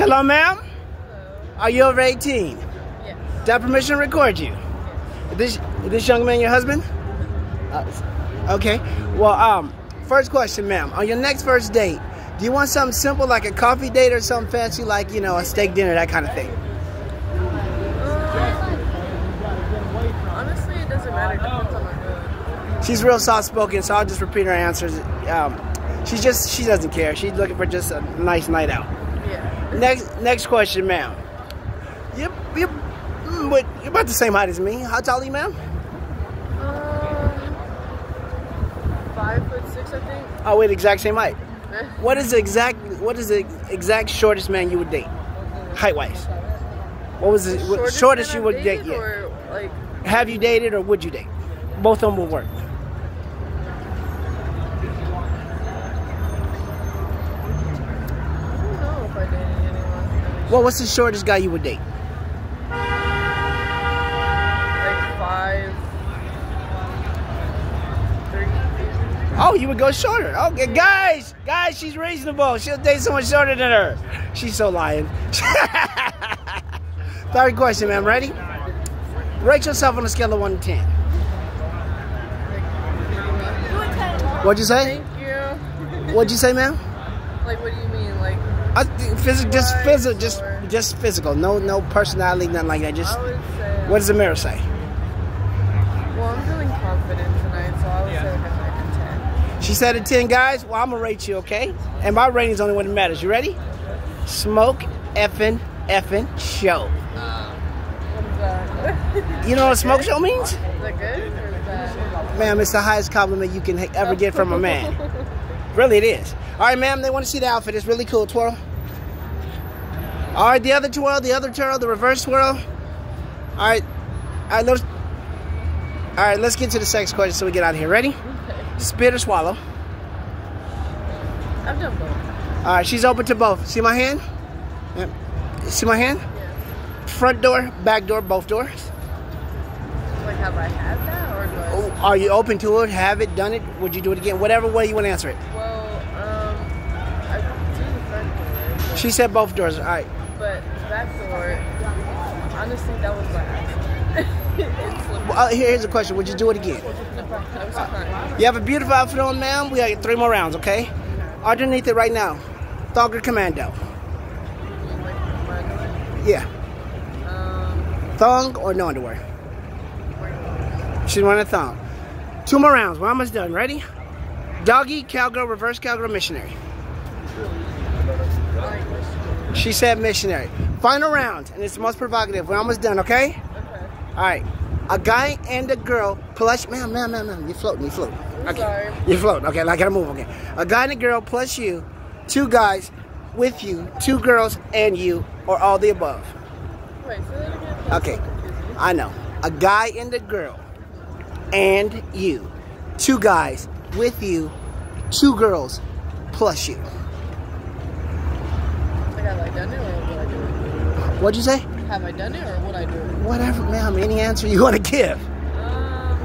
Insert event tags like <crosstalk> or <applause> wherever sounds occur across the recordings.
Hello, ma'am. Are you over 18? Yes. Do I have permission to record you? Is this, is this young man your husband? Uh, okay. Well, um, first question, ma'am. On your next first date, do you want something simple like a coffee date or something fancy like, you know, a steak dinner, that kind of thing? Honestly, it doesn't matter. Depends on my mood. She's real soft spoken, so I'll just repeat her answers. Um, she's just, she doesn't care. She's looking for just a nice night out. Yeah. Next, next question, ma'am. Yep, yep. mm, What, you're about the same height as me. How tall are you, ma'am? Um, five foot six, I think. Oh, we're the exact same height. <laughs> What is the exact what is the exact shortest man you would date? Height wise. What was the shortest, shortest you would date dated, yet? Or like, Have you dated or would you date? Both of them will work. I don't know if I dated anyone. Well, what's the shortest guy you would date? Like five. Oh, you would go shorter. Okay, guys, guys, she's reasonable. She'll date someone shorter than her. She's so lying. <laughs> Third question, ma'am. Ready? Rate yourself on a scale of one to ten. What'd you say? Thank you. What'd you say, ma'am? Like, what do you mean? Like, I physical, just physical, just just physical. No, no personality, nothing like that. Just say. Uh, what does the mirror say? Well, I'm feeling confident tonight, so I would say like a ten. She said a ten, guys. Well, I'm gonna rate you, okay? And my rating's only when it matters. You ready? Smoke, effing, effing show. What? You know what a <laughs> smoke show means? Is that good or is that? Ma'am, it's the highest compliment you can ever get from a man. <laughs> Really, it is. All right, ma'am. They want to see the outfit. It's really cool. Twirl. All right, the other twirl, the other twirl, the reverse twirl. All right, all right. Let's. All right, let's get to the sex question so we get out of here. Ready? Okay. Spit or swallow. I've done both. All right, she's open to both. See my hand? Yep. See my hand? Yeah. Front door, back door, both doors. Like, have I had that or do I? Oh, Are you open to it? Have it? Done it? Would you do it again? Whatever way you want to answer it. Well, um, I do the front door, She said both doors. All right. but back door. Honestly, that was by accident. <laughs> Well, uh, here- here's a question. Would you do it again? Fine. You have a beautiful outfit on, ma'am. We got three more rounds, okay? Underneath it right now. Thug commando? Like, my door. Yeah. Um, Thong or no underwear? She's wearing a thong. Two more rounds. We're almost done. Ready? Doggy, cowgirl, reverse cowgirl, missionary. I like this. She said missionary. Final round, and it's the most provocative. We're almost done, okay? Okay. All right. A guy and a girl plus, ma'am, ma'am, ma'am, ma'am. You floating, you floating. I'm sorry. You floating. Okay, I gotta move. Okay. A guy and a girl plus you, two guys with you, two girls and you, or all the above. Wait, say that again. That's Okay. so. I know. A guy and a girl and you, two guys with you, two girls plus you. Like, have I done it or would I do it? What'd you say? Have I done it or would I do it? Whatever, ma'am. Any answer you want to give. Um,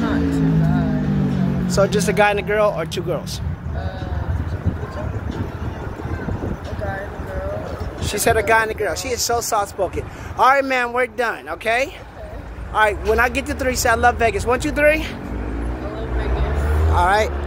not too bad. So just a guy and a girl, or two girls. Uh, a guy and a girl. She said a guy and a girl. She is so soft spoken. All right, man, we're done, okay? All right, when I get to three, say I love Vegas. One, two, three. I love Vegas. All right.